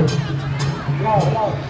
Go, go.